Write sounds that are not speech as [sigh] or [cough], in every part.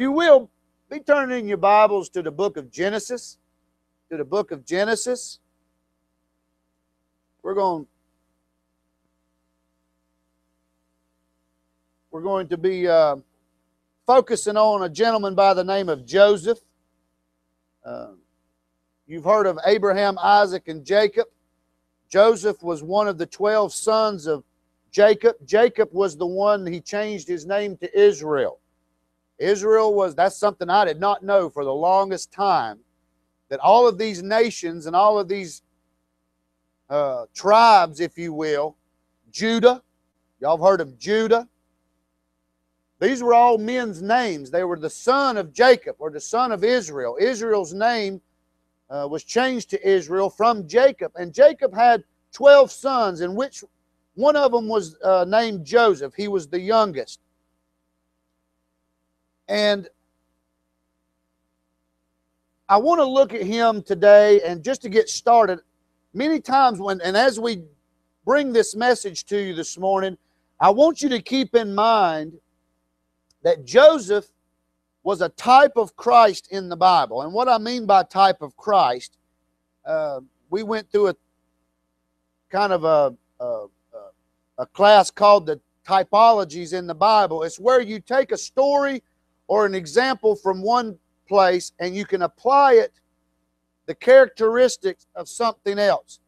you will, be turning your Bibles to the book of Genesis. To the book of Genesis. We're going we're going to be uh, focusing on a gentleman by the name of Joseph. Uh, you've heard of Abraham, Isaac, and Jacob. Joseph was one of the 12 sons of Jacob. Jacob was the one he changed his name to Israel. Israel was, that's something I did not know for the longest time, that all of these nations and all of these uh, tribes, if you will, Judah, y'all have heard of Judah. These were all men's names. They were the son of Jacob or the son of Israel. Israel's name uh, was changed to Israel from Jacob. And Jacob had 12 sons, in which one of them was uh, named Joseph. He was the youngest. And I want to look at him today and just to get started, many times when, and as we bring this message to you this morning, I want you to keep in mind that Joseph was a type of Christ in the Bible. And what I mean by type of Christ, uh, we went through a kind of a, a, a class called the typologies in the Bible. It's where you take a story or an example from one place and you can apply it, the characteristics of something else.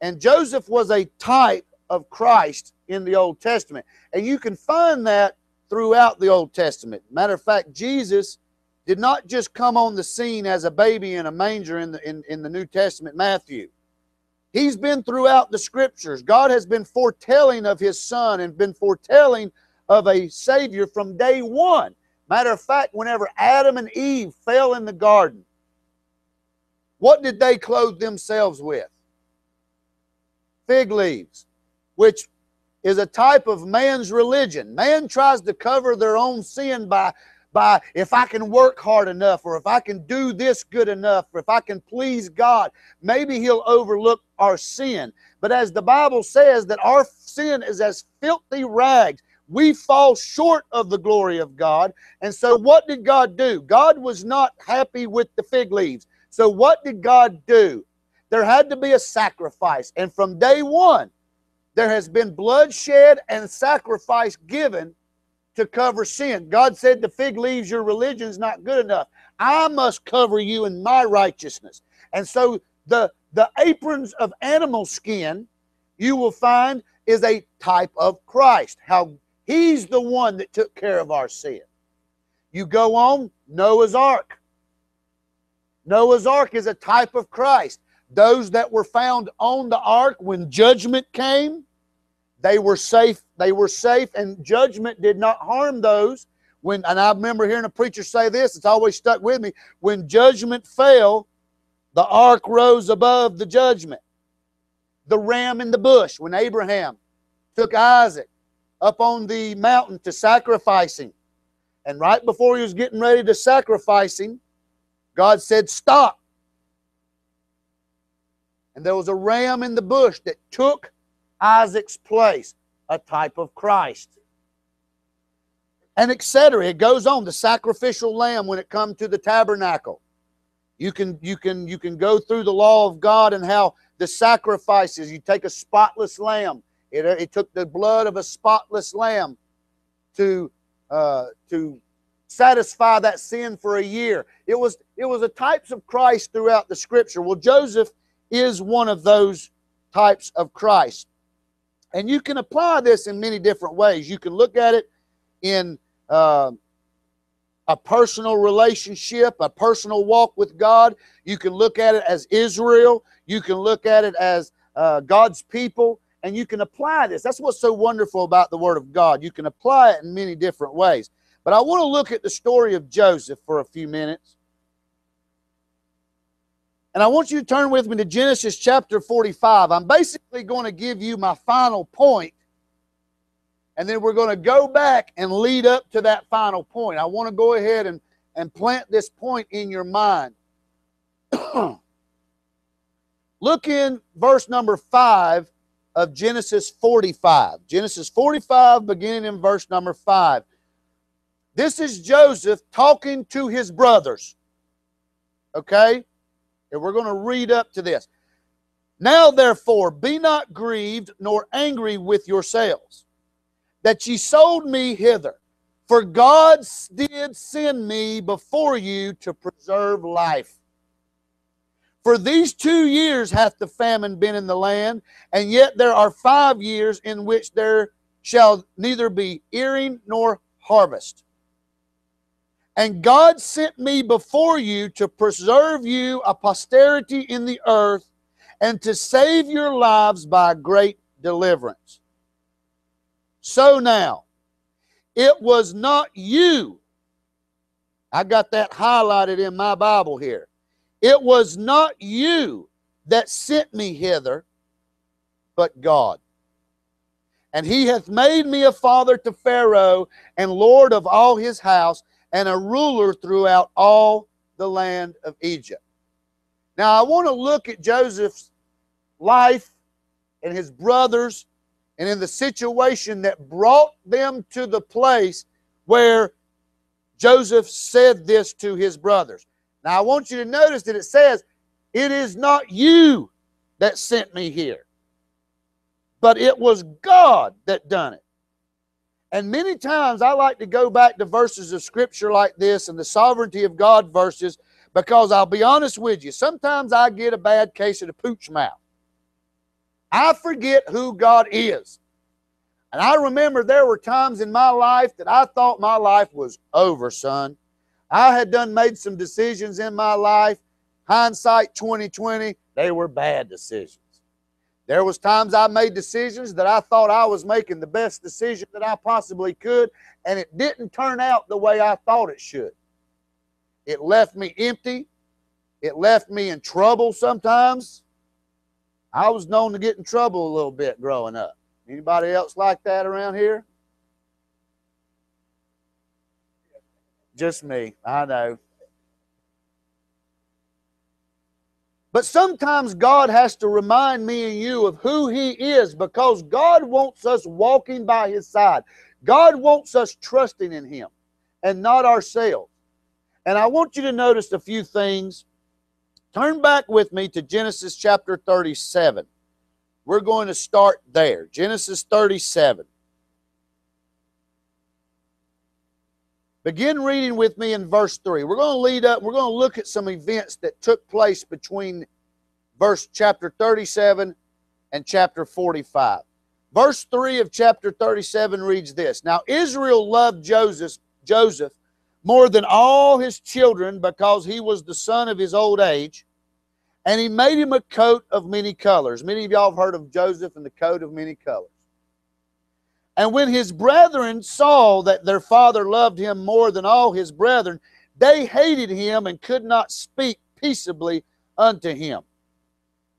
And Joseph was a type of Christ in the Old Testament. And you can find that throughout the Old Testament. Matter of fact, Jesus did not just come on the scene as a baby in a manger in the, in, in the New Testament, Matthew. He's been throughout the scriptures. God has been foretelling of his son and been foretelling of a Savior from day one. Matter of fact, whenever Adam and Eve fell in the garden, what did they clothe themselves with? Fig leaves, which is a type of man's religion. Man tries to cover their own sin by by if I can work hard enough or if I can do this good enough or if I can please God, maybe he'll overlook our sin. But as the Bible says that our sin is as filthy rags, we fall short of the glory of God. And so what did God do? God was not happy with the fig leaves. So what did God do? There had to be a sacrifice. And from day one, there has been bloodshed and sacrifice given to cover sin. God said the fig leaves, your religion is not good enough. I must cover you in my righteousness. And so the, the aprons of animal skin, you will find, is a type of Christ. How he's the one that took care of our sin. You go on, Noah's Ark. Noah's Ark is a type of Christ. Those that were found on the ark when judgment came, they were safe. They were safe, and judgment did not harm those. When and I remember hearing a preacher say this. It's always stuck with me. When judgment fell, the ark rose above the judgment. The ram in the bush. When Abraham took Isaac up on the mountain to sacrifice him, and right before he was getting ready to sacrifice him, God said, "Stop." And there was a ram in the bush that took Isaac's place, a type of Christ. And etc. It goes on. The sacrificial lamb when it comes to the tabernacle. You can you can you can go through the law of God and how the sacrifices. You take a spotless lamb. It, it took the blood of a spotless lamb to uh, to satisfy that sin for a year. It was it was the types of Christ throughout the Scripture. Well, Joseph is one of those types of Christ. And you can apply this in many different ways. You can look at it in uh, a personal relationship, a personal walk with God. You can look at it as Israel. You can look at it as uh, God's people. And you can apply this. That's what's so wonderful about the Word of God. You can apply it in many different ways. But I want to look at the story of Joseph for a few minutes. And I want you to turn with me to Genesis chapter 45. I'm basically going to give you my final point, and then we're going to go back and lead up to that final point. I want to go ahead and, and plant this point in your mind. [clears throat] Look in verse number 5 of Genesis 45. Genesis 45, beginning in verse number 5. This is Joseph talking to his brothers. Okay? And we're going to read up to this. Now, therefore, be not grieved nor angry with yourselves, that ye sold me hither. For God did send me before you to preserve life. For these two years hath the famine been in the land, and yet there are five years in which there shall neither be earing nor harvest. And God sent me before you to preserve you a posterity in the earth and to save your lives by great deliverance. So now, it was not you. I got that highlighted in my Bible here. It was not you that sent me hither, but God. And he hath made me a father to Pharaoh and Lord of all his house and a ruler throughout all the land of Egypt. Now, I want to look at Joseph's life and his brothers and in the situation that brought them to the place where Joseph said this to his brothers. Now, I want you to notice that it says, It is not you that sent me here, but it was God that done it. And many times I like to go back to verses of scripture like this and the sovereignty of God verses because I'll be honest with you, sometimes I get a bad case of the pooch mouth. I forget who God is. And I remember there were times in my life that I thought my life was over, son. I had done made some decisions in my life. Hindsight 2020, they were bad decisions. There was times I made decisions that I thought I was making the best decision that I possibly could, and it didn't turn out the way I thought it should. It left me empty. It left me in trouble sometimes. I was known to get in trouble a little bit growing up. Anybody else like that around here? Just me. I know. But sometimes God has to remind me and you of who He is because God wants us walking by His side. God wants us trusting in Him and not ourselves. And I want you to notice a few things. Turn back with me to Genesis chapter 37. We're going to start there. Genesis 37. Begin reading with me in verse 3. We're going to lead up, we're going to look at some events that took place between verse chapter 37 and chapter 45. Verse 3 of chapter 37 reads this Now Israel loved Joseph, Joseph more than all his children because he was the son of his old age, and he made him a coat of many colors. Many of y'all have heard of Joseph and the coat of many colors. And when his brethren saw that their father loved him more than all his brethren, they hated him and could not speak peaceably unto him.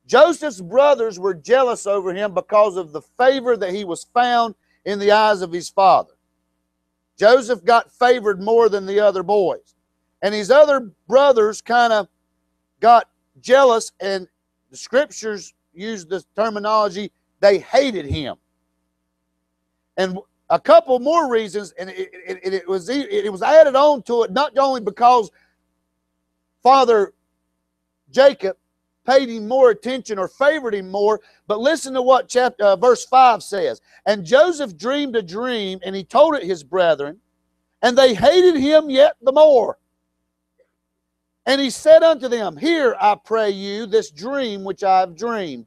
Joseph's brothers were jealous over him because of the favor that he was found in the eyes of his father. Joseph got favored more than the other boys. And his other brothers kind of got jealous, and the scriptures use the terminology they hated him and a couple more reasons, and it, it, it, was it was added on to it not only because Father Jacob paid him more attention or favored him more, but listen to what chapter uh, verse five says. And Joseph dreamed a dream, and he told it his brethren, and they hated him yet the more. And he said unto them, Hear, I pray you, this dream which I have dreamed.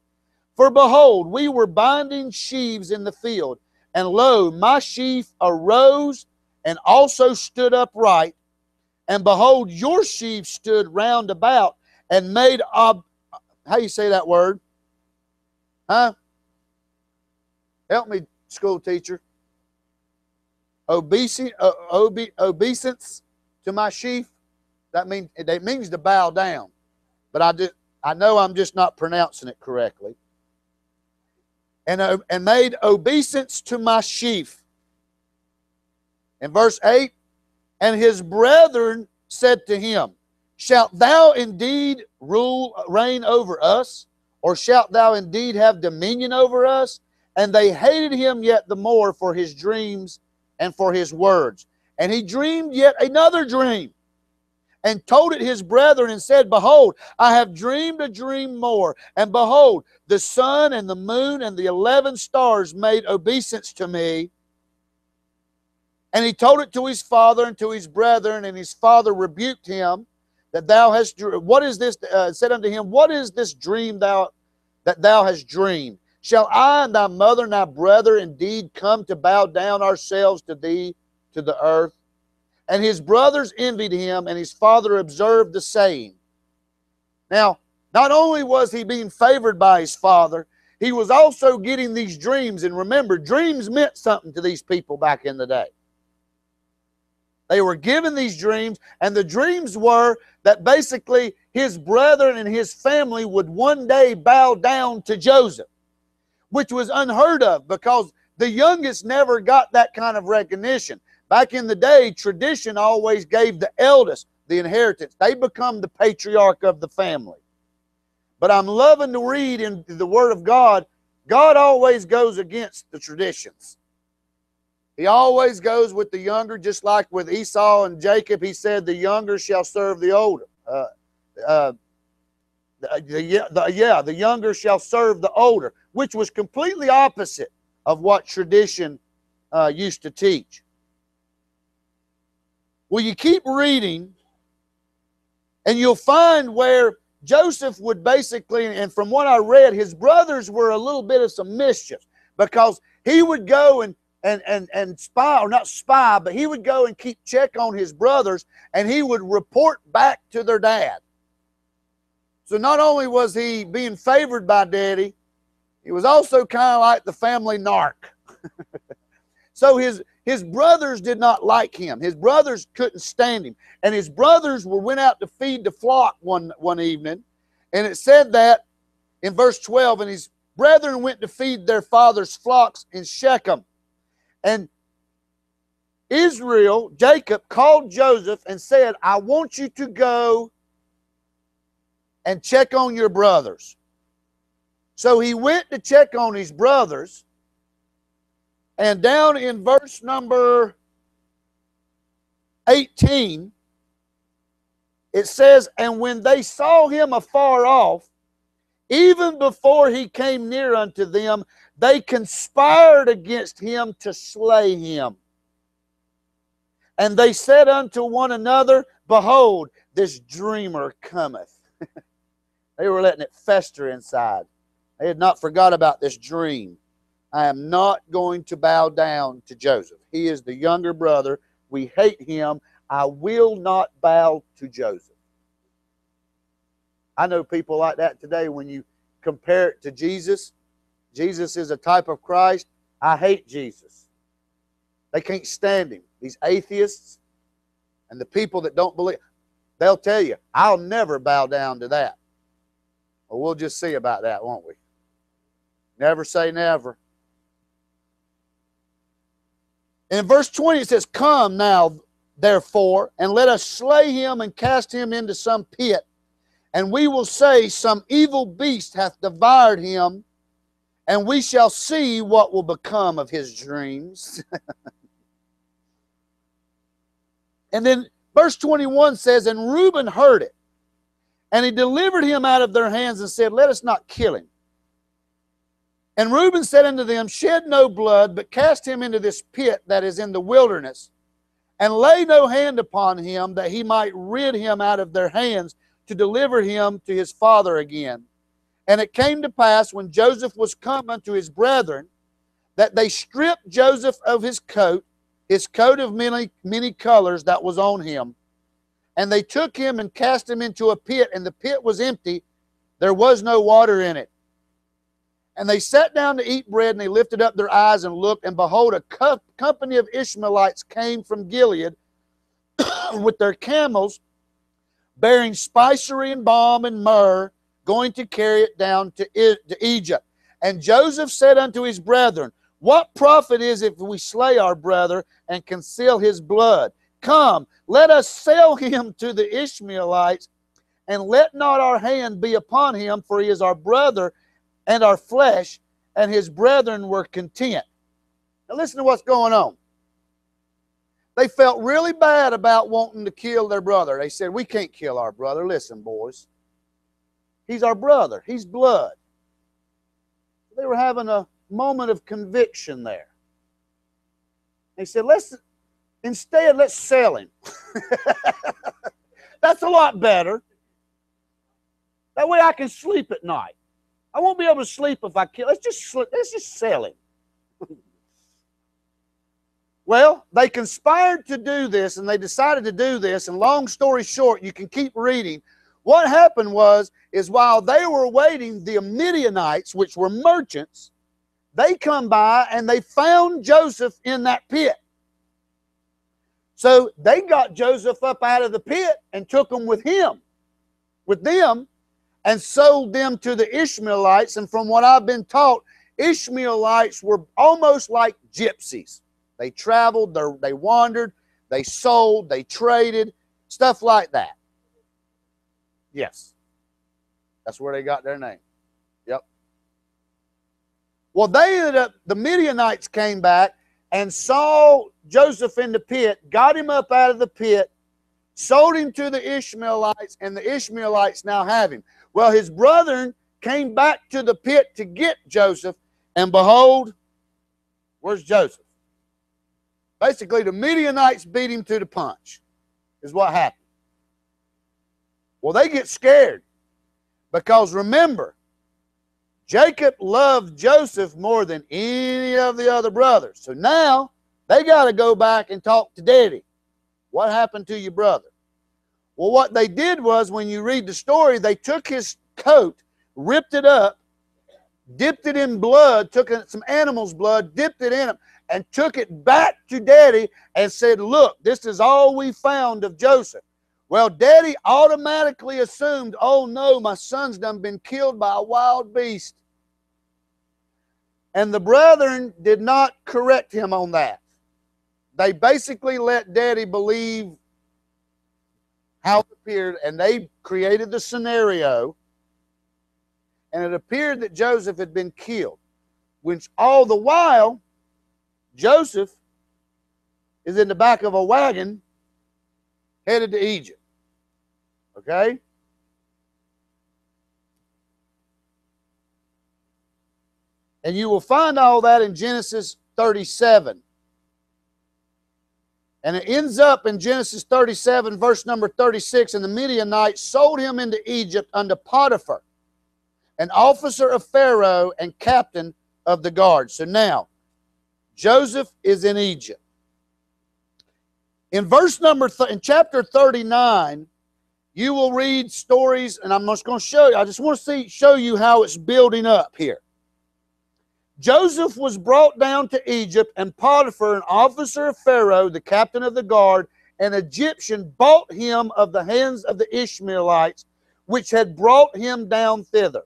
For behold, we were binding sheaves in the field and lo, my sheaf arose and also stood upright. And behold, your sheaf stood round about and made ob. How you say that word? Huh? Help me, school teacher. Obeisance, uh, obe, obeisance to my sheaf. That means it means to bow down, but I do, I know I'm just not pronouncing it correctly and, uh, and made obeisance to my sheaf. In verse 8, and his brethren said to him, Shalt thou indeed rule, reign over us? Or shalt thou indeed have dominion over us? And they hated him yet the more for his dreams and for his words. And he dreamed yet another dream and told it his brethren and said, Behold, I have dreamed a dream more. And behold, the sun and the moon and the eleven stars made obeisance to me. And he told it to his father and to his brethren, and his father rebuked him that thou hast. What is this? Uh, said unto him, What is this dream thou that thou hast dreamed? Shall I and thy mother and thy brother indeed come to bow down ourselves to thee to the earth? And his brothers envied him, and his father observed the saying. Now, not only was he being favored by his father, he was also getting these dreams. And remember, dreams meant something to these people back in the day. They were given these dreams, and the dreams were that basically his brethren and his family would one day bow down to Joseph, which was unheard of because the youngest never got that kind of recognition. Back in the day, tradition always gave the eldest the inheritance. They become the patriarch of the family. But I'm loving to read in the Word of God, God always goes against the traditions. He always goes with the younger, just like with Esau and Jacob. He said, The younger shall serve the older. Uh, uh, the, the, the, yeah, the younger shall serve the older, which was completely opposite of what tradition uh, used to teach. Well, you keep reading, and you'll find where Joseph would basically, and from what I read, his brothers were a little bit of some mischief because he would go and and, and, and spy, or not spy, but he would go and keep check on his brothers and he would report back to their dad. So not only was he being favored by daddy, he was also kind of like the family narc. [laughs] so his, his brothers did not like him. His brothers couldn't stand him. And his brothers were went out to feed the flock one, one evening. And it said that in verse 12, and his brethren went to feed their father's flocks in Shechem. And Israel, Jacob, called Joseph and said, I want you to go and check on your brothers. So he went to check on his brothers. And down in verse number 18, it says, And when they saw him afar off, even before he came near unto them, they conspired against him to slay him. And they said unto one another, Behold, this dreamer cometh. [laughs] they were letting it fester inside. They had not forgot about this dream. I am not going to bow down to Joseph. He is the younger brother. We hate him. I will not bow to Joseph. I know people like that today when you compare it to Jesus. Jesus is a type of Christ. I hate Jesus. They can't stand him. These atheists and the people that don't believe, they'll tell you, I'll never bow down to that. Well, we'll just see about that, won't we? Never say never. In verse 20, it says, Come now, therefore, and let us slay him and cast him into some pit. And we will say, Some evil beast hath devoured him and we shall see what will become of his dreams. [laughs] and then verse 21 says, And Reuben heard it, and he delivered him out of their hands and said, Let us not kill him. And Reuben said unto them, Shed no blood, but cast him into this pit that is in the wilderness, and lay no hand upon him, that he might rid him out of their hands to deliver him to his father again. And it came to pass when Joseph was come unto his brethren that they stripped Joseph of his coat, his coat of many, many colors that was on him. And they took him and cast him into a pit, and the pit was empty. There was no water in it. And they sat down to eat bread, and they lifted up their eyes and looked, and behold, a co company of Ishmaelites came from Gilead [coughs] with their camels, bearing spicery and balm and myrrh going to carry it down to, to Egypt. And Joseph said unto his brethren, What profit is it if we slay our brother and conceal his blood? Come, let us sell [laughs] him to the Ishmaelites, and let not our hand be upon him, for he is our brother and our flesh. And his brethren were content. Now listen to what's going on. they felt really bad about wanting to kill their brother. They said, We can't kill our brother. Listen, boys, he's our brother, he's blood. They were having a moment of conviction there. They said, Let's instead, let's sell him. [laughs] That's a lot better. That way I can sleep at night. I won't be able to sleep if I kill. Let's just let's just sell him. [laughs] well, they conspired to do this, and they decided to do this. And long story short, you can keep reading. What happened was, is while they were waiting, the Midianites, which were merchants, they come by and they found Joseph in that pit. So they got Joseph up out of the pit and took him with him, with them, and sold them to the Ishmaelites. And from what I've been taught, Ishmaelites were almost like gypsies. They traveled, they wandered, they sold, they traded, stuff like that. Yes. That's where they got their name. Yep. Well, they ended up, the Midianites came back and saw Joseph in the pit, got him up out of the pit, sold him to the Ishmaelites, and the Ishmaelites now have him. Well, his brethren came back to the pit to get Joseph, and behold, where's Joseph? Basically, the Midianites beat him to the punch, is what happened. Well, they get scared because remember, Jacob loved Joseph more than any of the other brothers. So now they got to go back and talk to daddy. What happened to your brother? Well, what they did was when you read the story, they took his coat, ripped it up, dipped it in blood, took some animal's blood, dipped it in it, and took it back to daddy and said, Look, this is all we found of Joseph. Well, daddy automatically assumed, oh no, my son's done been killed by a wild beast. And the brethren did not correct him on that. They basically let daddy believe how it appeared, and they created the scenario. And it appeared that Joseph had been killed, which all the while, Joseph is in the back of a wagon headed to Egypt. Okay? And you will find all that in Genesis 37. And it ends up in Genesis 37, verse number 36. And the Midianites sold him into Egypt under Potiphar, an officer of Pharaoh and captain of the guard. So now, Joseph is in Egypt. In verse number, in chapter 39, you will read stories, and I'm just going to show you. I just want to see, show you how it's building up here. Joseph was brought down to Egypt, and Potiphar, an officer of Pharaoh, the captain of the guard, an Egyptian, bought him of the hands of the Ishmaelites, which had brought him down thither.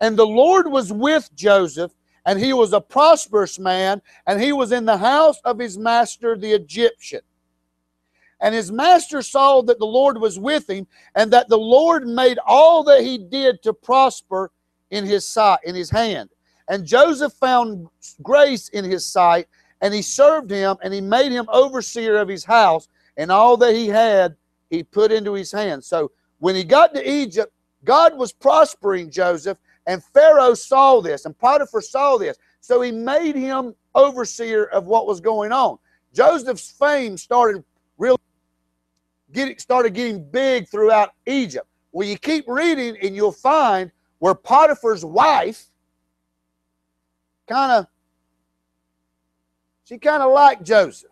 And the Lord was with Joseph, and he was a prosperous man, and he was in the house of his master, the Egyptian. And his master saw that the Lord was with him, and that the Lord made all that he did to prosper in his sight, in his hand. And Joseph found grace in his sight, and he served him, and he made him overseer of his house, and all that he had he put into his hand. So when he got to Egypt, God was prospering Joseph, and Pharaoh saw this, and Potiphar saw this. So he made him overseer of what was going on. Joseph's fame started really getting started getting big throughout Egypt. Well, you keep reading, and you'll find where Potiphar's wife kind of she kind of liked Joseph.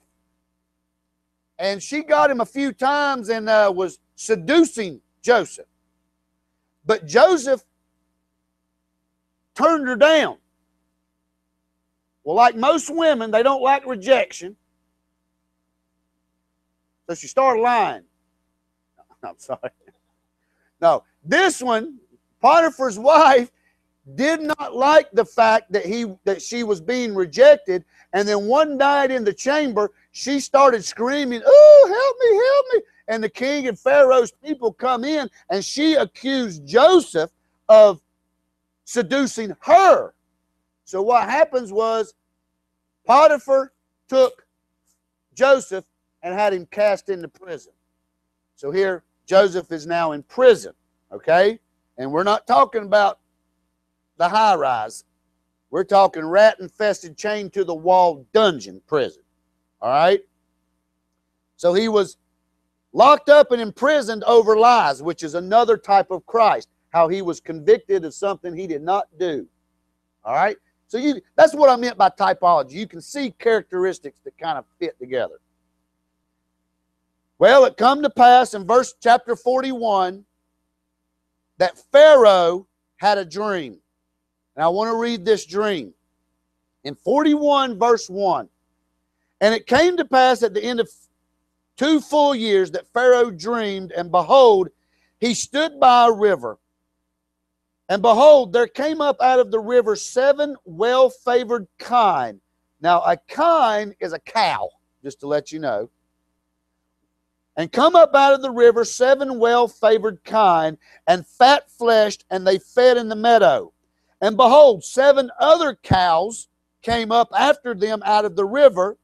And she got him a few times and uh, was seducing Joseph. But Joseph turned her down. Well, like most women, they don't like rejection. So she started lying. [laughs] I'm sorry. No, this one, Potiphar's [laughs] wife, did not like the fact that he that she was being rejected and then one night in the chamber she started screaming oh help me help me and the king and pharaoh's people come in and she accused joseph of seducing her so what happens was potiphar took joseph and had him cast into prison. So here, Joseph is now in prison, okay? And we're not talking about the high rise. We're talking rat infested, chained to the wall dungeon prison, all right? So he was locked up and imprisoned over lies, which is another type of Christ, how he was convicted of something he did not do. All right? So you that's what I meant by typology. You can see characteristics that kind of fit together. Well, it come to pass in verse chapter 41 that Pharaoh had a dream. And I want to read this dream. In 41 verse 1. And it came to pass at the end of two full years that Pharaoh dreamed, and behold, he stood by a river. And behold, there came up out of the river seven well favored kine. Now, a kine is a cow, just to let you know. And come up out of the river seven well favored kine, and fat fleshed, and they fed in the meadow. And behold, seven other cows came up after them out of the river,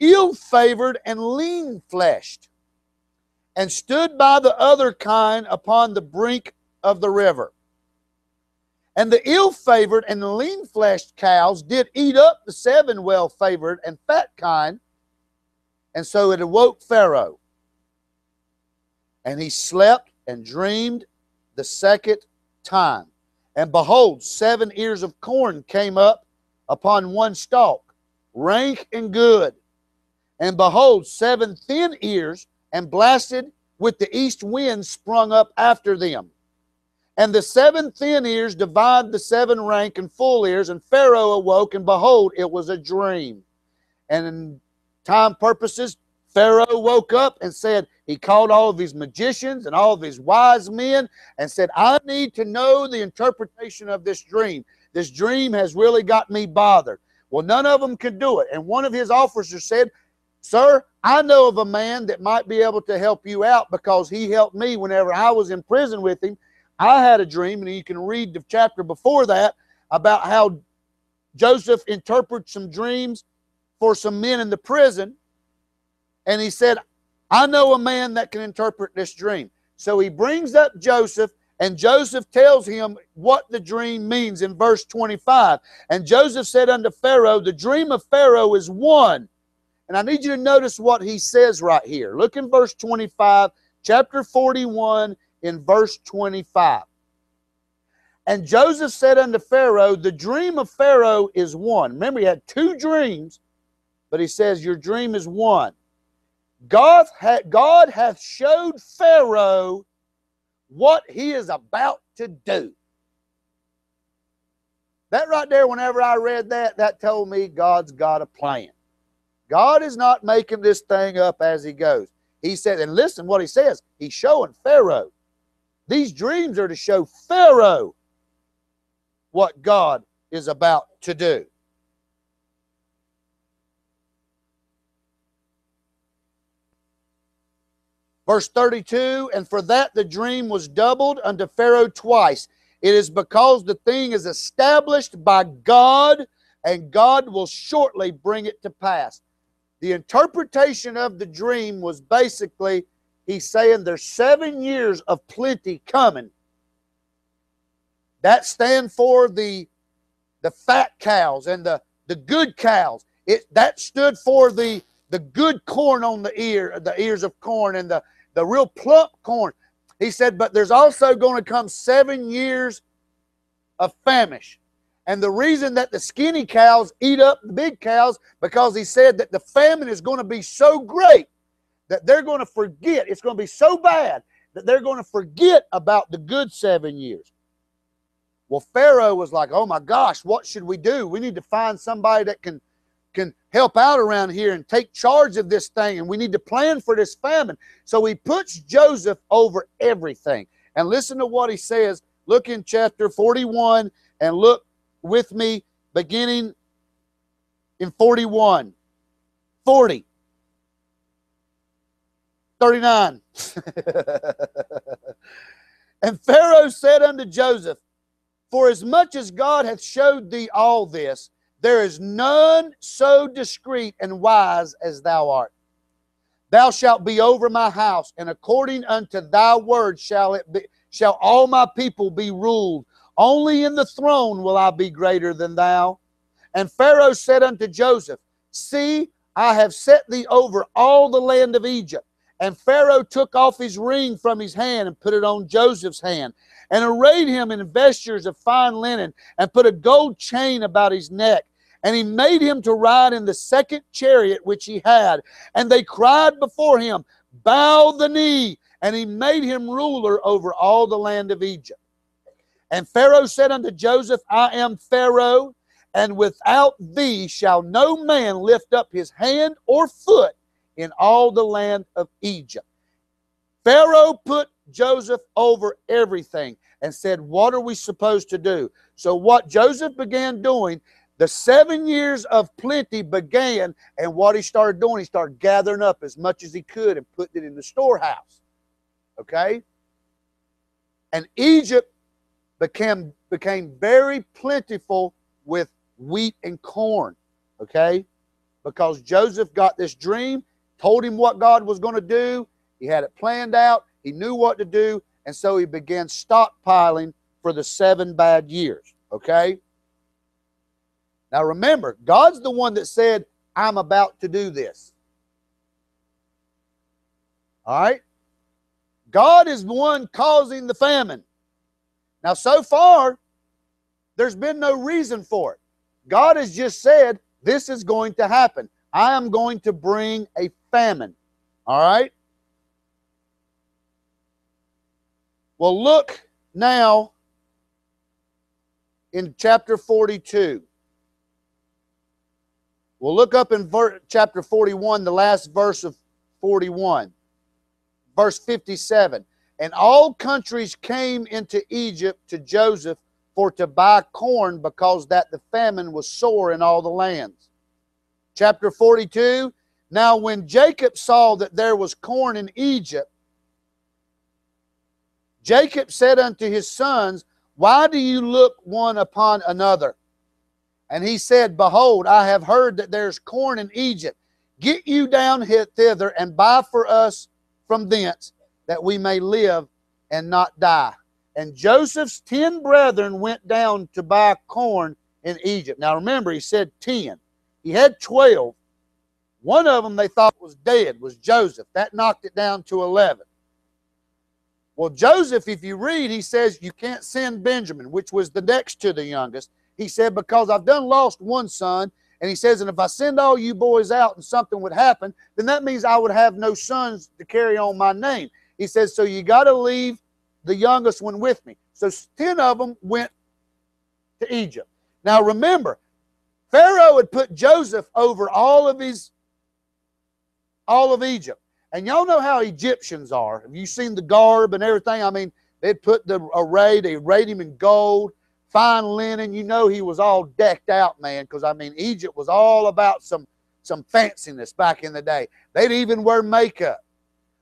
ill favored and lean fleshed, and stood by the other kine upon the brink of the river. And the ill favored and lean fleshed cows did eat up the seven well favored and fat kine, and so it awoke Pharaoh. And he slept and dreamed the second time. And behold, seven ears of corn came up upon one stalk, rank and good and behold, seven thin ears and blasted with the east wind sprung up after them. And the seven thin ears divide the seven rank and full ears, and Pharaoh awoke, and behold, it was a dream. And in time purposes, Pharaoh woke up and said, he called all of his magicians and all of his wise men and said, I need to know the interpretation of this dream. This dream has really got me bothered. Well, none of them could do it. And one of his officers said, Sir, I know of a man that might be able to help you out because he helped me whenever I was in prison with him. I had a dream, and you can read the chapter before that about how Joseph interprets some dreams for some men in the prison. And he said, I know a man that can interpret this dream. So he brings up Joseph, and Joseph tells him what the dream means in verse 25. And Joseph said unto Pharaoh, The dream of Pharaoh is one and I need you to notice what he says right here. Look in verse 25, chapter 41, in verse 25. And Joseph said unto Pharaoh, The dream of Pharaoh is one. Remember, he had two dreams, but he says, Your dream is one. God, ha- God hath showed Pharaoh what he is about to do. That right there, whenever I read that, that told me God's got a plan. God is not making this thing up as he goes. He said, and listen what he says. He's showing Pharaoh. These dreams are to show Pharaoh what God is about to do. Verse 32 And for that the dream was doubled unto Pharaoh twice. It is because the thing is established by God, and God will shortly bring it to pass. The interpretation of the dream was basically he's saying there's seven years of plenty coming. That stand for the the fat cows and the, the good cows. It that stood for the the good corn on the ear, the ears of corn and the, the real plump corn. He said, but there's also going to come seven years of famish. And the reason that the skinny cows eat up the big cows, because he said that the famine is going to be so great that they're going to forget. It's going to be so bad that they're going to forget about the good seven years. Well, Pharaoh was like, oh my gosh, what should we do? We need to find somebody that can, can help out around here and take charge of this thing, and we need to plan for this famine. So he puts Joseph over everything. And listen to what he says. Look in chapter 41 and look with me beginning in 41, 40, 39. [laughs] and Pharaoh said unto Joseph, For as much as God hath showed thee all this, there is none so discreet and wise as thou art. thou shalt be over my house, and according unto thy word shall it be shall all my people be ruled. Only in the throne will I be greater than thou. And Pharaoh said unto Joseph, See, I have set thee over all the land of Egypt. And Pharaoh took off his ring from his hand and put it on Joseph's hand, and arrayed him in vestures of fine linen, and put a gold chain about his neck. And he made him to ride in the second chariot which he had. And they cried before him, Bow the knee. And he made him ruler over all the land of Egypt. And Pharaoh said unto Joseph, I am Pharaoh, and without thee shall no man lift up his hand or foot in all the land of Egypt. Pharaoh put Joseph over everything and said, What are we supposed to do? So, what Joseph began doing, the seven years of plenty began, and what he started doing, he started gathering up as much as he could and putting it in the storehouse. Okay? And Egypt became, became very plentiful with wheat and corn. Okay? Because Joseph got this dream, told him what God was going to do. He had it planned out. He knew what to do. And so he began stockpiling for the seven bad years. Okay? Now remember, God's the one that said, I'm about to do this. All right? God is the one causing the famine. Now, so far, there's been no reason for it. God has just said, This is going to happen. I am going to bring a famine. All right? Well, look now in chapter 42. We'll look up in ver- chapter 41, the last verse of 41, verse 57. And all countries came into Egypt to Joseph for to buy corn because that the famine was sore in all the lands. Chapter 42 Now, when Jacob saw that there was corn in Egypt, Jacob said unto his sons, Why do you look one upon another? And he said, Behold, I have heard that there's corn in Egypt. Get you down thither and buy for us from thence, that we may live and not die. And Joseph's ten brethren went down to buy corn in Egypt. Now remember, he said ten. He had twelve. One of them they thought was dead, was Joseph. That knocked it down to 11. Well, Joseph, if you read, he says, You can't send Benjamin, which was the next to the youngest. He said, Because I've done lost one son. And he says, And if I send all you boys out and something would happen, then that means I would have no sons to carry on my name. He says, So you got to leave the youngest one with me. So 10 of them went to Egypt. Now remember, Pharaoh had put Joseph over all of his all of Egypt. And y'all know how Egyptians are. Have you seen the garb and everything? I mean, they'd put the array, they arrayed him in gold, fine linen. You know he was all decked out, man, because I mean Egypt was all about some some fanciness back in the day. They'd even wear makeup.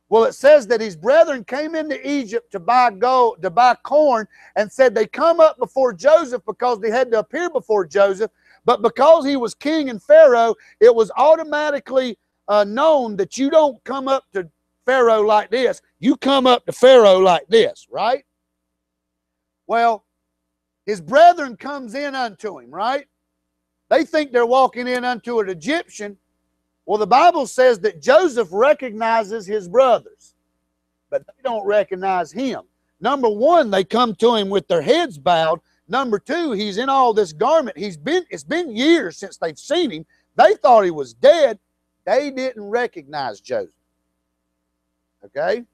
Well, it says that his brethren came into Egypt to buy gold, to buy corn, and said they come up before Joseph because they had to appear before Joseph. But because he was king and Pharaoh, it was automatically uh, known that you don't come up to Pharaoh like this. You come up to Pharaoh like this, right? Well, his brethren comes in unto him, right? They think they're walking in unto an Egyptian, well, the Bible says that Joseph recognizes his brothers, but they don't recognize him. Number one, they come to him with their heads bowed. Number two, he's in all this garment. He's been it's been years since they've seen him. They thought he was dead. They didn't recognize Joseph. Okay?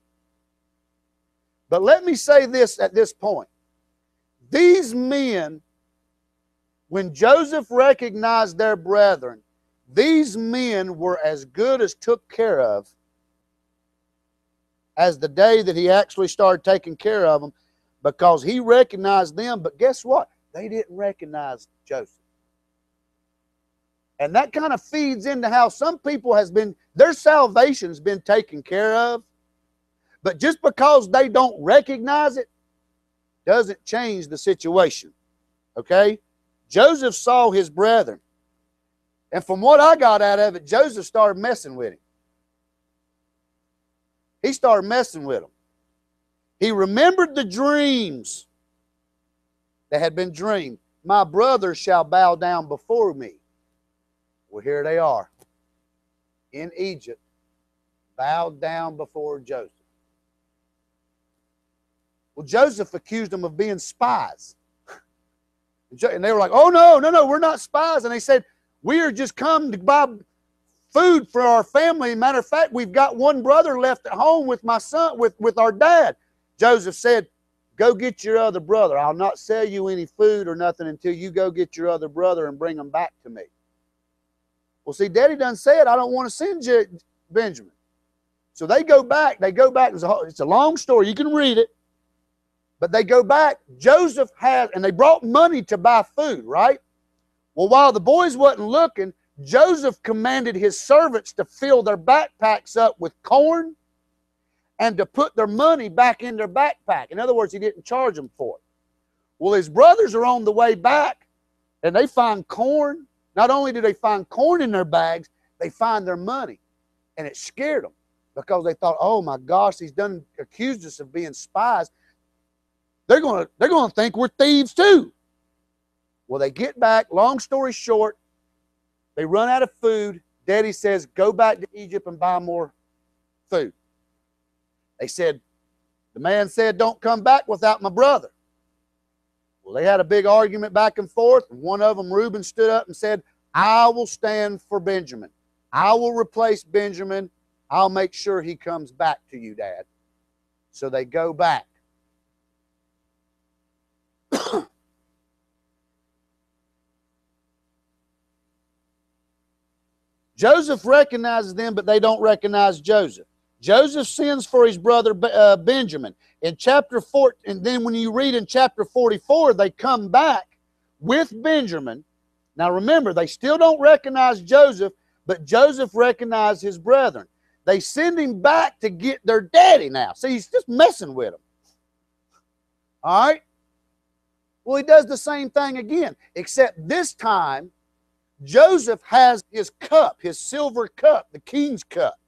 But let me say this at this point. These men, when Joseph recognized their brethren, these men were as good as took care of as the day that he actually started taking care of them because he recognized them. But guess what? They didn't recognize Joseph. And that kind of feeds into how some people has been, their salvation's been taken care of. But just because they don't recognize it doesn't change the situation. Okay? Joseph saw his brethren. And from what I got out of it, Joseph started messing with him. he started messing with him. He remembered the dreams that had been dreamed. My brothers shall bow down before me. Well, here they are in Egypt, bowed down before Joseph. Well, Joseph accused them of being spies. And they were like, oh, no, no, no, we're not spies. And they said, we are just come to buy food for our family. Matter of fact, we've got one brother left at home with my son, with, with our dad. Joseph said, Go get your other brother. I'll not sell you any food or nothing until you go get your other brother and bring him back to me. Well, see, Daddy done said, I don't want to send you Benjamin. So they go back. They go back. It's a, it's a long story. You can read it. But they go back. Joseph has, and they brought money to buy food, right? Well, while the boys wasn't looking, Joseph commanded his servants to fill their backpacks up with corn and to put their money back in their backpack. In other words, he didn't charge them for it. Well, his brothers are on the way back and they find corn. Not only do they find corn in their bags, they find their money. And it scared them because they thought, oh my gosh, he's done accused us of being spies. They're gonna they're gonna think we're thieves too. Well, they get back, long story short, they run out of food. Daddy says, Go back to Egypt and buy more food. They said, The man said, Don't come back without my brother. Well, they had a big argument back and forth. And one of them, Reuben, stood up and said, I will stand for Benjamin. I will replace Benjamin. I'll make sure he comes back to you, Dad. So they go back. [coughs] Joseph recognizes them, but they don't recognize Joseph. Joseph sends for his brother uh, Benjamin. In chapter 4, and then when you read in chapter 44, they come back with Benjamin. Now remember, they still don't recognize Joseph, but Joseph recognized his brethren. They send him back to get their daddy now. See, he's just messing with them. All right? Well, he does the same thing again, except this time Joseph has his cup, his silver cup, the king's cup,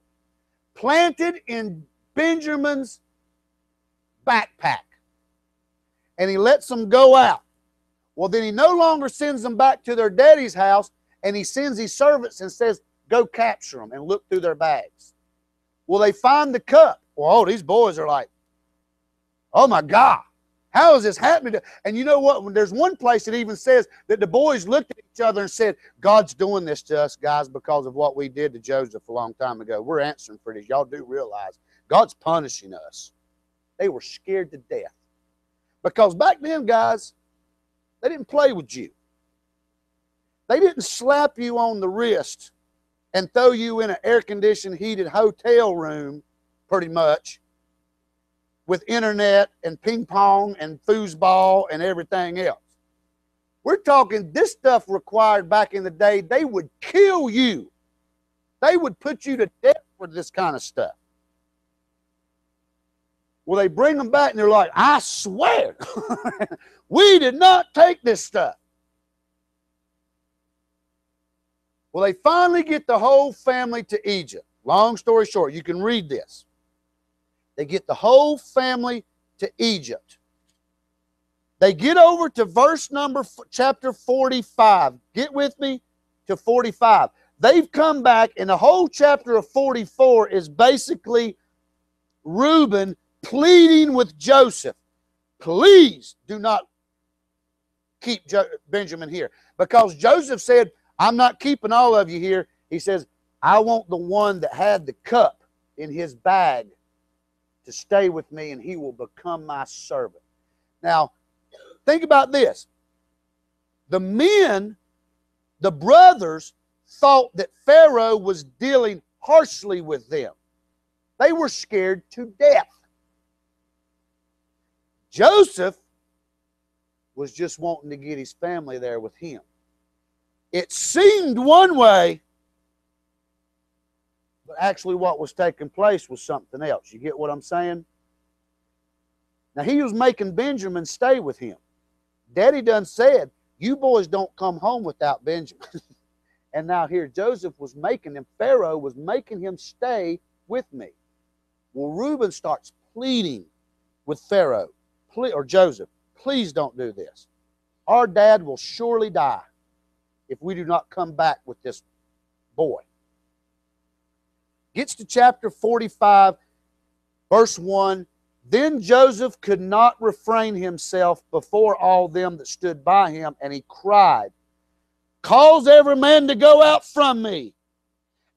planted in Benjamin's backpack. And he lets them go out. Well, then he no longer sends them back to their daddy's house and he sends his servants and says, Go capture them and look through their bags. Well, they find the cup. Well, oh, these boys are like, Oh my God. How is this happening? And you know what? There's one place that even says that the boys looked at each other and said, God's doing this to us, guys, because of what we did to Joseph a long time ago. We're answering for this. Y'all do realize God's punishing us. They were scared to death. Because back then, guys, they didn't play with you. They didn't slap you on the wrist and throw you in an air conditioned, heated hotel room, pretty much with internet and ping pong and foosball and everything else. We're talking this stuff required back in the day, they would kill you. They would put you to death for this kind of stuff. Well, they bring them back and they're like, I swear, [laughs] we did not take this stuff. Well, they finally get the whole family to Egypt. Long story short, you can read this. They get the whole family to Egypt. They get over to verse number chapter 45. Get with me to 45. They've come back, and the whole chapter of 44 is basically Reuben pleading with Joseph. Please do not keep jo Benjamin here. Because Joseph said, I'm not keeping all of you here. He says, I want the one that had the cup in his bag to stay with me and he will become my servant. Now, think about this. The men, the brothers, thought that Pharaoh was dealing harshly with them. They were scared to death. Joseph was just wanting to get his family there with him. It seemed one way, but actually, what was taking place was something else. You get what I'm saying? Now, he was making Benjamin stay with him. Daddy done said, You boys don't come home without Benjamin. [laughs] and now here, Joseph was making him, Pharaoh was making him stay with me. Well, Reuben starts pleading with Pharaoh or Joseph, please don't do this. Our dad will surely die if we do not come back with this boy. Gets to chapter 45, verse 1. Then Joseph could not refrain himself before all them that stood by him, and he cried, Cause every man to go out from me.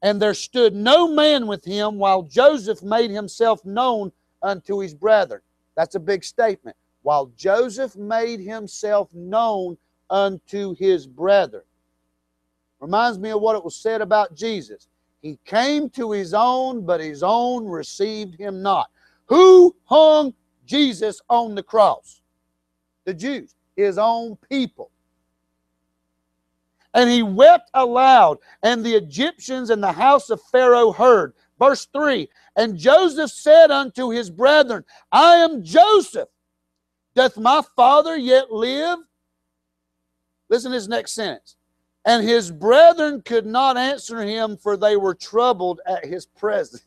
And there stood no man with him while Joseph made himself known unto his brethren. That's a big statement. While Joseph made himself known unto his brethren. Reminds me of what it was said about Jesus. He came to his own, but his own received him not. Who hung Jesus on the cross? The Jews, his own people. And he wept aloud, and the Egyptians and the house of Pharaoh heard. Verse 3 And Joseph said unto his brethren, I am Joseph. Doth my father yet live? Listen to his next sentence. And his brethren could not answer him, for they were troubled at his presence.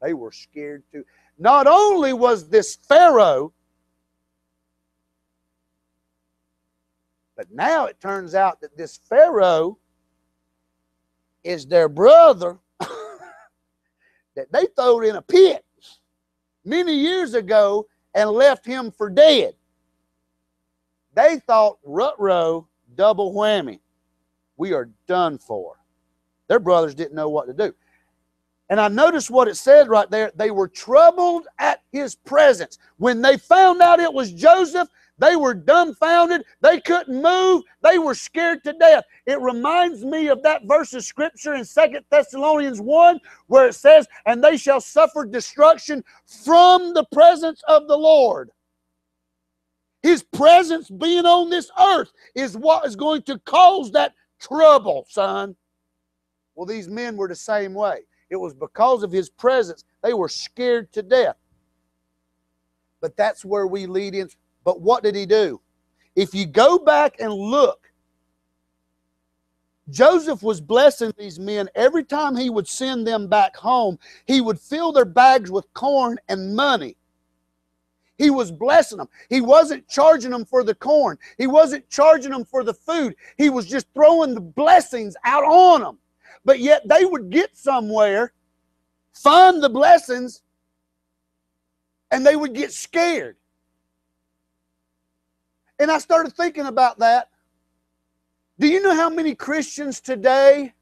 They were scared too. Not only was this Pharaoh, but now it turns out that this Pharaoh is their brother [laughs] that they threw in a pit many years ago and left him for dead. They thought rut row, double whammy. We are done for. Their brothers didn't know what to do. And I noticed what it said right there. They were troubled at his presence. When they found out it was Joseph, they were dumbfounded. They couldn't move. They were scared to death. It reminds me of that verse of scripture in Second Thessalonians 1 where it says, And they shall suffer destruction from the presence of the Lord. His presence being on this earth is what is going to cause that trouble, son. Well, these men were the same way. It was because of his presence. They were scared to death. But that's where we lead in. But what did he do? If you go back and look, Joseph was blessing these men every time he would send them back home. He would fill their bags with corn and money. He was blessing them. He wasn't charging them for the corn. He wasn't charging them for the food. He was just throwing the blessings out on them but yet they would get somewhere, find the blessings, and they would get scared. And I started thinking about that. Do you know how many Christians today?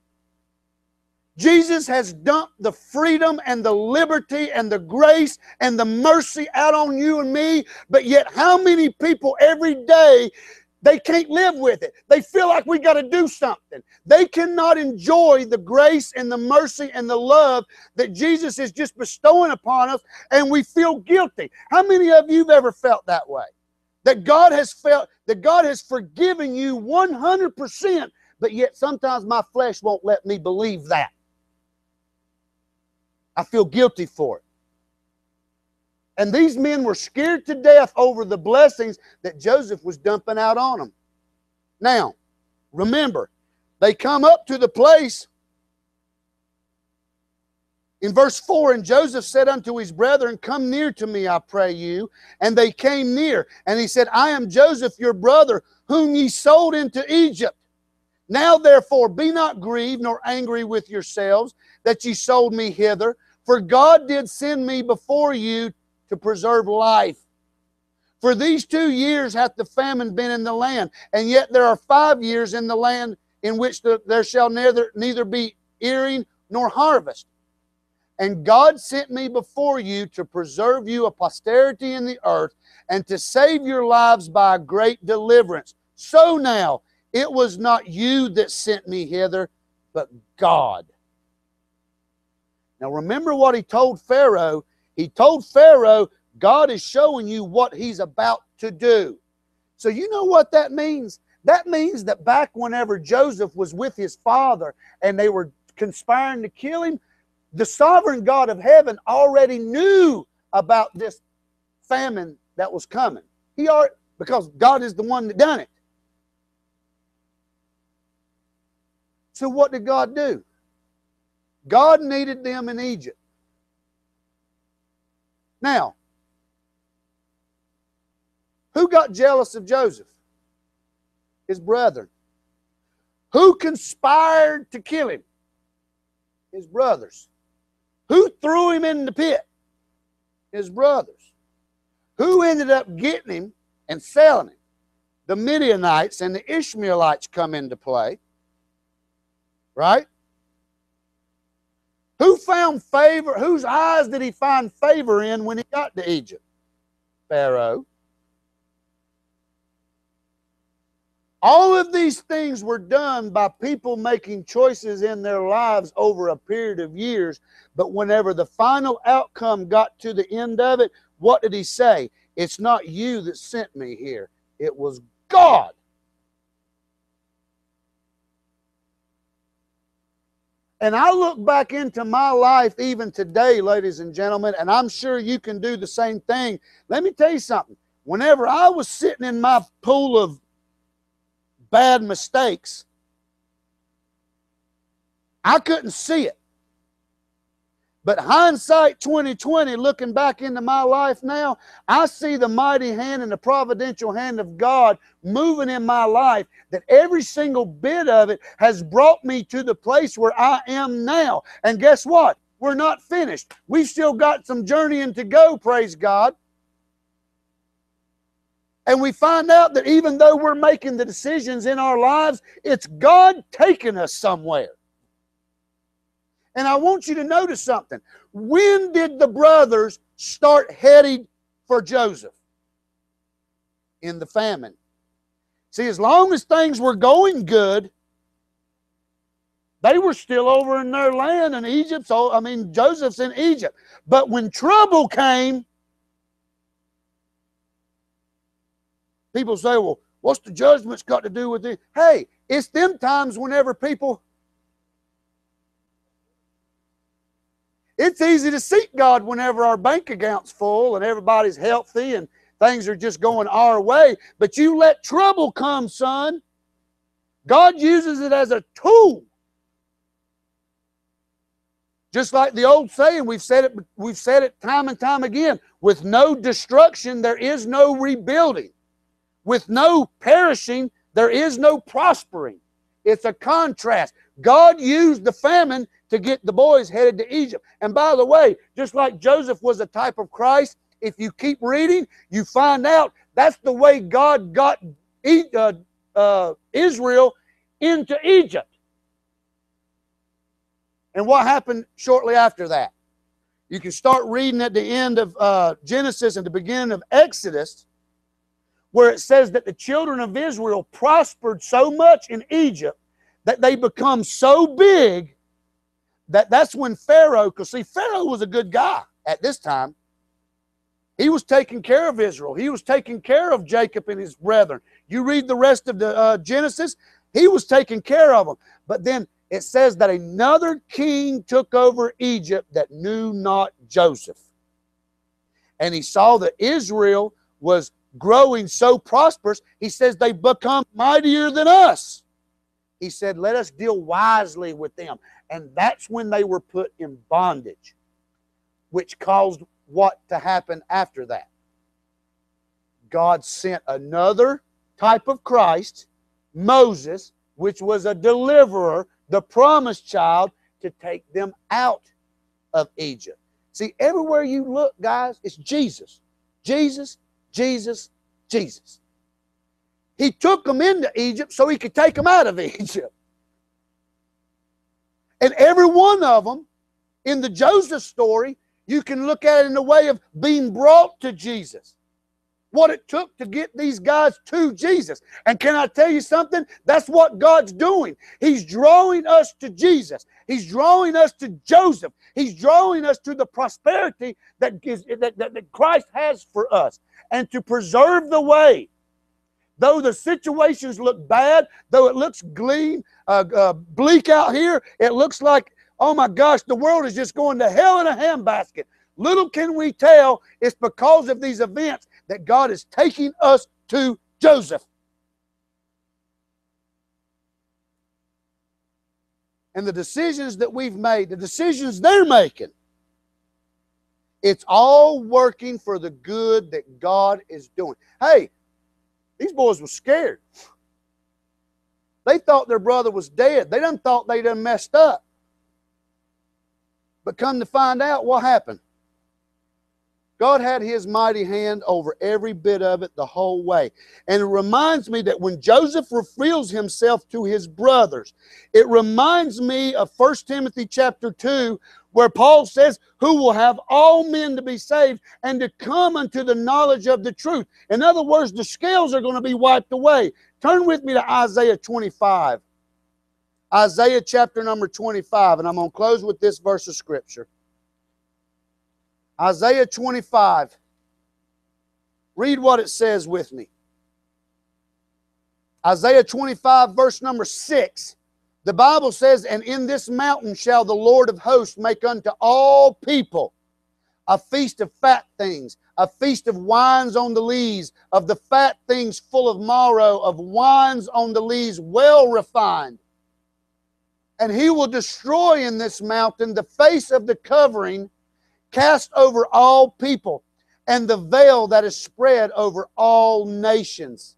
Jesus has dumped the freedom and the liberty and the grace and the mercy out on you and me, but yet, how many people every day they can't live with it. They feel like we got to do something. They cannot enjoy the grace and the mercy and the love that Jesus is just bestowing upon us, and we feel guilty. How many of you have ever felt that way? That God has felt, that God has forgiven you 100%, but yet sometimes my flesh won't let me believe that. I feel guilty for it. And these men were scared to death over the blessings that Joseph was dumping out on them. Now, remember, they come up to the place in verse 4 And Joseph said unto his brethren, Come near to me, I pray you. And they came near. And he said, I am Joseph, your brother, whom ye sold into Egypt. Now therefore be not grieved nor angry with yourselves that ye sold me hither. For God did send me before you to preserve life. For these two years hath the famine been in the land, and yet there are five years in the land in which the, there shall neither, neither be earing nor harvest. And God sent me before you to preserve you a posterity in the earth and to save your lives by a great deliverance. So now, it was not you that sent me hither, but God. Now remember what he told Pharaoh he told Pharaoh, God is showing you what he's about to do. So, you know what that means? That means that back whenever Joseph was with his father and they were conspiring to kill him, the sovereign God of heaven already knew about this famine that was coming. He already, because God is the one that done it. So what did God do? God needed them in Egypt. Now, who got jealous of Joseph? His brethren. Who conspired to kill him? His brothers. Who threw him in the pit? His brothers. Who ended up getting him and selling him? The Midianites and the Ishmaelites come into play. Right? Who found favor? Whose eyes did he find favor in when he got to Egypt? Pharaoh. All of these things were done by people making choices in their lives over a period of years. But whenever the final outcome got to the end of it, what did he say? It's not you that sent me here, it was God. And I look back into my life even today, ladies and gentlemen, and I'm sure you can do the same thing. Let me tell you something. Whenever I was sitting in my pool of bad mistakes, I couldn't see it. But hindsight 2020, looking back into my life now, I see the mighty hand and the providential hand of God moving in my life that every single bit of it has brought me to the place where I am now. And guess what? We're not finished. We've still got some journeying to go, praise God. And we find out that even though we're making the decisions in our lives, it's God taking us somewhere. And I want you to notice something. When did the brothers start heading for Joseph? In the famine. See, as long as things were going good, they were still over in their land in Egypt. So, I mean, Joseph's in Egypt. But when trouble came, people say, well, what's the judgments got to do with it? Hey, it's them times whenever people It's easy to seek God whenever our bank account's full and everybody's healthy and things are just going our way. But you let trouble come, son. God uses it as a tool. Just like the old saying, we've said it, we've said it time and time again. With no destruction, there is no rebuilding. With no perishing, there is no prospering. It's a contrast. God used the famine to get the boys headed to Egypt. And by the way, just like Joseph was a type of Christ, if you keep reading, you find out that's the way God got uh, uh, Israel into Egypt. And what happened shortly after that? You can start reading at the end of uh, Genesis and the beginning of Exodus, where it says that the children of Israel prospered so much in Egypt that they become so big that that's when Pharaoh, because see, Pharaoh was a good guy at this time. He was taking care of Israel. He was taking care of Jacob and his brethren. You read the rest of the uh, Genesis, he was taking care of them. But then it says that another king took over Egypt that knew not Joseph. And he saw that Israel was growing so prosperous, he says they become mightier than us. He said, Let us deal wisely with them. And that's when they were put in bondage, which caused what to happen after that? God sent another type of Christ, Moses, which was a deliverer, the promised child, to take them out of Egypt. See, everywhere you look, guys, it's Jesus. Jesus, Jesus, Jesus. He took them into Egypt so he could take them out of [laughs] Egypt. And every one of them in the Joseph story, you can look at it in the way of being brought to Jesus. What it took to get these guys to Jesus. And can I tell you something? That's what God's doing. He's drawing us to Jesus. He's drawing us to Joseph. He's drawing us to the prosperity that, that, that, that Christ has for us and to preserve the way. Though the situations look bad, though it looks gleam, uh, uh, bleak out here, it looks like, oh my gosh, the world is just going to hell in a handbasket. Little can we tell it's because of these events that God is taking us to Joseph. And the decisions that we've made, the decisions they're making, It's all working for the good that God is doing. Hey, these boys were scared. They thought their brother was dead. They done thought they done messed up. But come to find out what happened. God had his mighty hand over every bit of it the whole way. And it reminds me that when Joseph reveals himself to his brothers, it reminds me of 1 Timothy chapter 2, where Paul says, Who will have all men to be saved and to come unto the knowledge of the truth. In other words, the scales are going to be wiped away. Turn with me to Isaiah 25. Isaiah chapter number 25, and I'm going to close with this verse of scripture. Isaiah 25. Read what it says with me. Isaiah 25, verse number 6. The Bible says, And in this mountain shall the Lord of hosts make unto all people a feast of fat things, a feast of wines on the lees, of the fat things full of marrow, of wines on the lees well refined. And he will destroy in this mountain the face of the covering cast over all people, and the veil that is spread over all nations.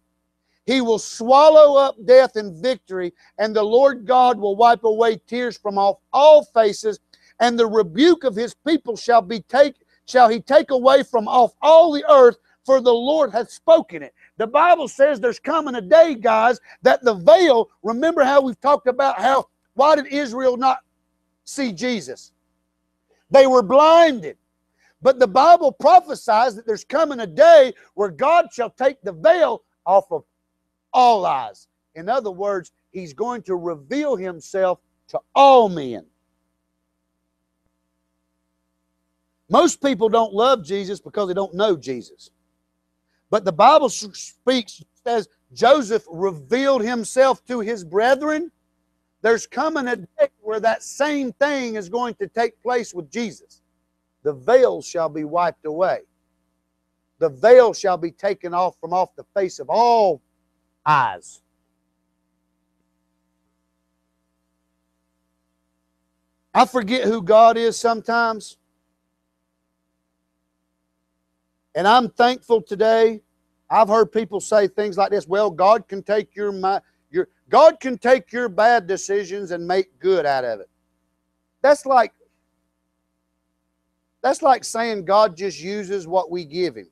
He will swallow up death in victory, and the Lord God will wipe away tears from off all faces, and the rebuke of his people shall be take shall he take away from off all the earth, for the Lord hath spoken it. The Bible says there's coming a day, guys, that the veil, remember how we've talked about how why did Israel not see Jesus? They were blinded. But the Bible prophesies that there's coming a day where God shall take the veil off of all eyes. In other words, He's going to reveal Himself to all men. Most people don't love Jesus because they don't know Jesus. But the Bible speaks, says Joseph revealed himself to his brethren there's coming a day where that same thing is going to take place with Jesus. The veil shall be wiped away. The veil shall be taken off from off the face of all eyes. I forget who God is sometimes. And I'm thankful today. I've heard people say things like this well, God can take your mind. Your, God can take your bad decisions and make good out of it. That's like that's like saying God just uses what we give him.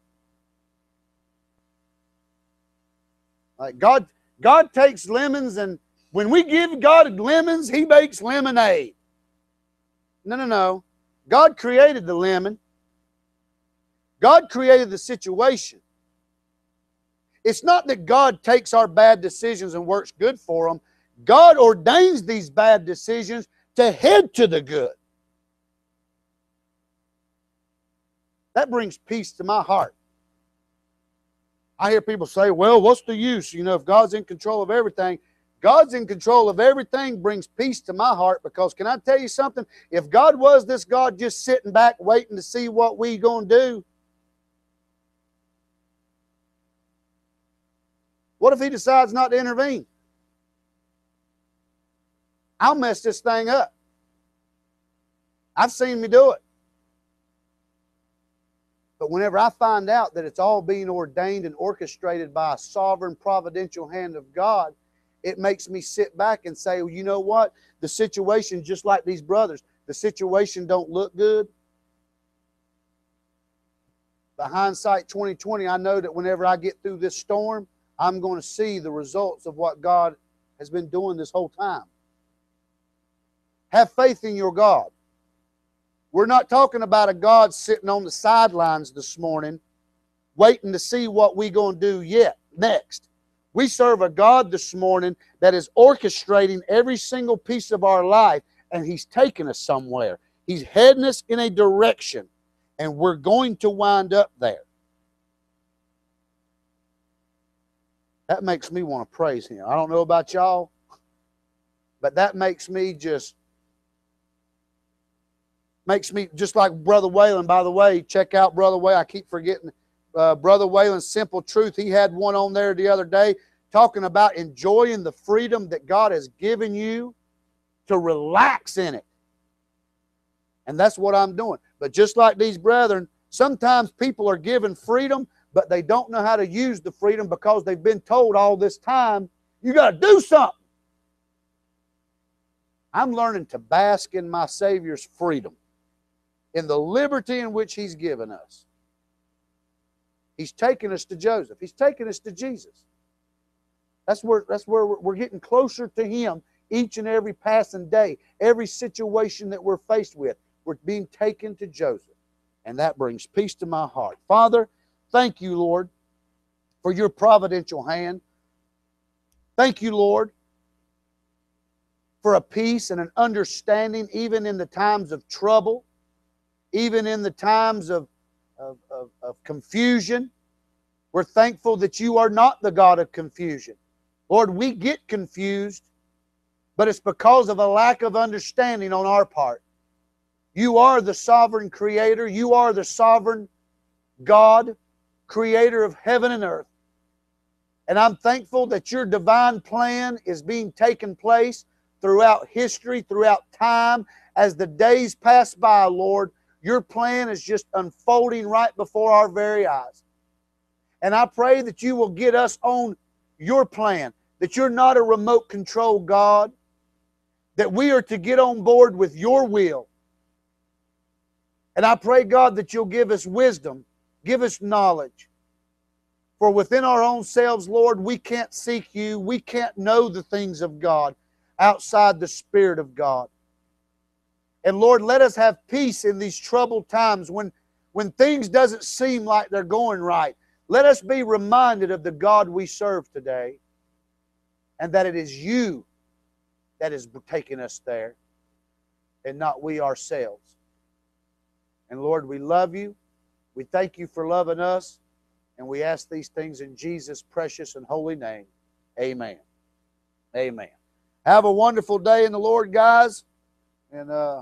Like God God takes lemons and when we give God lemons, he makes lemonade. No, no, no. God created the lemon. God created the situation. It's not that God takes our bad decisions and works good for them. God ordains these bad decisions to head to the good. That brings peace to my heart. I hear people say, well, what's the use? You know, if God's in control of everything, God's in control of everything brings peace to my heart because can I tell you something? If God was this God just sitting back waiting to see what we going to do, What if he decides not to intervene? I'll mess this thing up. I've seen me do it. But whenever I find out that it's all being ordained and orchestrated by a sovereign providential hand of God, it makes me sit back and say, well, you know what? The situation, just like these brothers, the situation don't look good. The hindsight 2020, I know that whenever I get through this storm, I'm going to see the results of what God has been doing this whole time. Have faith in your God. We're not talking about a God sitting on the sidelines this morning waiting to see what we're going to do yet next. We serve a God this morning that is orchestrating every single piece of our life and he's taking us somewhere. He's heading us in a direction and we're going to wind up there. That makes me want to praise him. I don't know about y'all, but that makes me just makes me just like Brother Whalen. By the way, check out Brother Whalen. I keep forgetting uh, Brother Whalen's Simple Truth. He had one on there the other day talking about enjoying the freedom that God has given you to relax in it. And that's what I'm doing. But just like these brethren, sometimes people are given freedom, but they don't know how to use the freedom because they've been told all this time, you got to do something. I'm learning to bask in my Savior's freedom, in the liberty in which He's given us. He's taken us to Joseph. He's taken us to Jesus. That's where, that's where we're, we're getting closer to Him each and every passing day. Every situation that we're faced with, we're being taken to Joseph. And that brings peace to my heart. Father, thank you, Lord, for your providential hand. Thank you, Lord, for a peace and an understanding, even in the times of trouble, even in the times of, of, of, of, confusion. We're thankful that you are not the God of confusion. Lord, we get confused, but it's because of a lack of understanding on our part. You are the sovereign creator, you are the sovereign God, creator of heaven and earth. And I'm thankful that your divine plan is being taken place throughout history, throughout time. As the days pass by, Lord, your plan is just unfolding right before our very eyes. And I pray that you will get us on your plan, that you're not a remote control God, that we are to get on board with your will. And I pray, God, that you'll give us wisdom, give us knowledge. For within our own selves, Lord, we can't seek you, we can't know the things of God outside the Spirit of God. And Lord, let us have peace in these troubled times when, when things doesn't seem like they're going right. Let us be reminded of the God we serve today and that it is you that is taking us there and not we ourselves. And Lord, we love you. We thank you for loving us. And we ask these things in Jesus' precious and holy name. Amen. Amen. Have a wonderful day in the Lord, guys. And uh,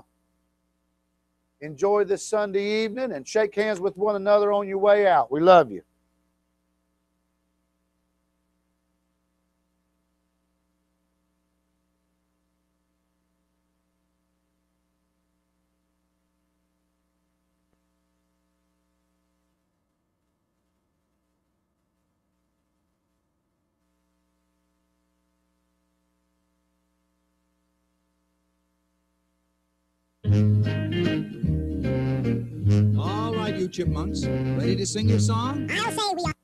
enjoy this Sunday evening and shake hands with one another on your way out. We love you. chipmunks. Ready to sing your song? I'll say we are.